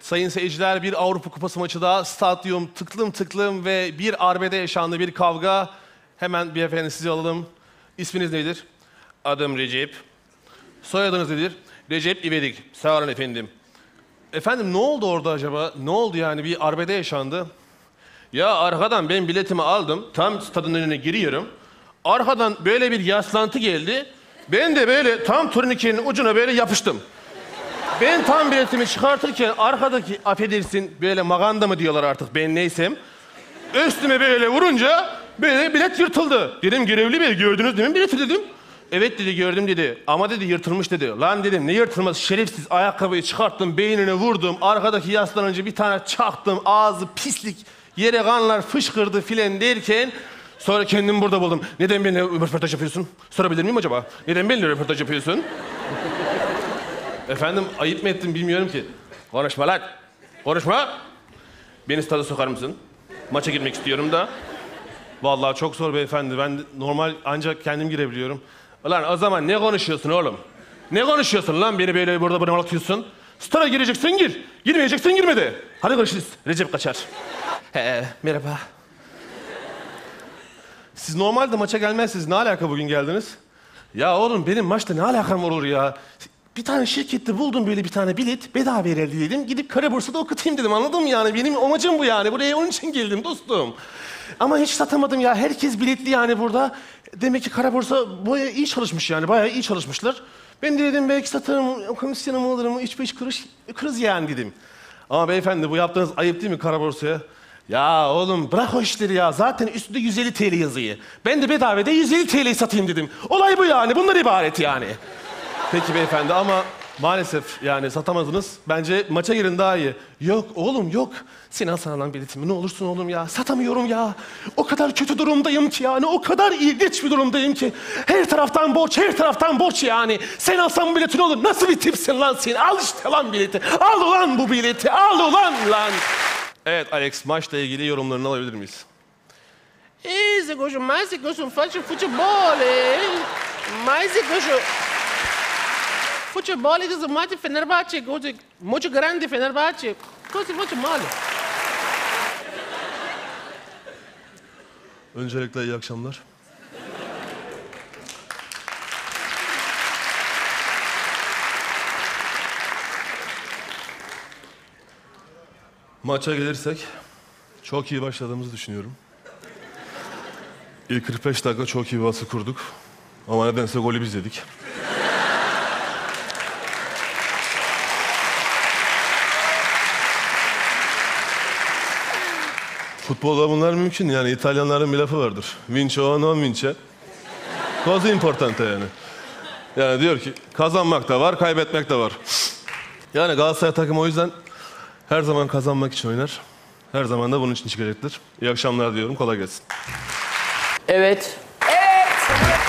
Sayın seyirciler bir Avrupa Kupası maçı daha stadyum tıklım tıklım ve bir arbede yaşandı bir kavga. Hemen bir efendim sizi alalım. İsminiz nedir? Adım Recep. Soyadınız nedir? Recep İvedik. Sağ olun efendim. Efendim ne oldu orada acaba? Ne oldu yani bir arbede yaşandı? Ya arkadan ben biletimi aldım. Tam stadın önüne giriyorum. Arkadan böyle bir yaslantı geldi. Ben de böyle tam turnikenin ucuna böyle yapıştım. Ben tam biletimi çıkartırken arkadaki affedersin böyle maganda mı diyorlar artık ben neysem. Üstüme böyle vurunca böyle bilet yırtıldı. Dedim görevli bey gördünüz değil mi bileti dedim. Evet dedi gördüm dedi. Ama dedi yırtılmış dedi. Lan dedim ne yırtılmaz şerefsiz ayakkabıyı çıkarttım beynine vurdum. Arkadaki yaslanınca bir tane çaktım ağzı pislik yere kanlar fışkırdı filan derken sonra kendimi burada buldum. Neden benimle röportaj yapıyorsun? Sorabilir miyim acaba? Neden benimle röportaj yapıyorsun? Efendim ayıp mı ettim bilmiyorum ki. Konuşma lan. Konuşma. Beni stada sokar mısın? Maça girmek istiyorum da. Vallahi çok zor beyefendi. Ben normal ancak kendim girebiliyorum. Ulan o zaman ne konuşuyorsun oğlum? Ne konuşuyorsun lan beni böyle burada bana anlatıyorsun? Stada gireceksin gir. Girmeyeceksin girmedi. Hadi görüşürüz. Recep kaçar. He, merhaba. Siz normalde maça gelmezsiniz. Ne alaka bugün geldiniz? Ya oğlum benim maçta ne alakam olur ya? Bir tane şirkette buldum böyle bir tane bilet. Bedava verildi dedim. Gidip kara borsada okutayım dedim. Anladın mı yani? Benim amacım bu yani. Buraya onun için geldim dostum. Ama hiç satamadım ya. Herkes biletli yani burada. Demek ki kara borsa bayağı iyi çalışmış yani. Bayağı iyi çalışmışlar. Ben de dedim belki satarım, komisyonumu alırım, üç beş kuruş kırız yani dedim. Ama beyefendi bu yaptığınız ayıp değil mi kara borsaya? Ya oğlum bırak o işleri ya. Zaten üstünde 150 TL yazıyı. Ben de bedavada 150 TL satayım dedim. Olay bu yani. Bunlar ibaret yani. Peki beyefendi ama maalesef yani satamadınız. Bence maça girin daha iyi. Yok oğlum yok. Sen al sana lan biletimi ne olursun oğlum ya. Satamıyorum ya. O kadar kötü durumdayım ki yani. O kadar ilginç bir durumdayım ki. Her taraftan borç, her taraftan borç yani. Sen alsan biletin olur. Nasıl bir tipsin lan sen? Al işte lan bileti. Al ulan bu bileti. Al ulan lan. Evet Alex maçla ilgili yorumlarını alabilir miyiz? Esse gosto mais que gosto faz futebol, eh? Mais futebol é que mais Fenerbahçe, muito grande Fenerbahçe. Gosto futebol. Öncelikle iyi akşamlar. Maça gelirsek çok iyi başladığımızı düşünüyorum. İlk 45 dakika çok iyi bir baskı kurduk. Ama nedense golü biz yedik. Futbolda bunlar mümkün. Yani İtalyanların bir lafı vardır. Vince o non vince. Cosa importante yani. Yani diyor ki kazanmak da var, kaybetmek de var. Yani Galatasaray takımı o yüzden her zaman kazanmak için oynar. Her zaman da bunun için çıkacaktır. İyi akşamlar diyorum. Kolay gelsin. Evet.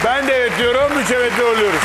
Ben de evet diyorum. Üç evetli oluyoruz.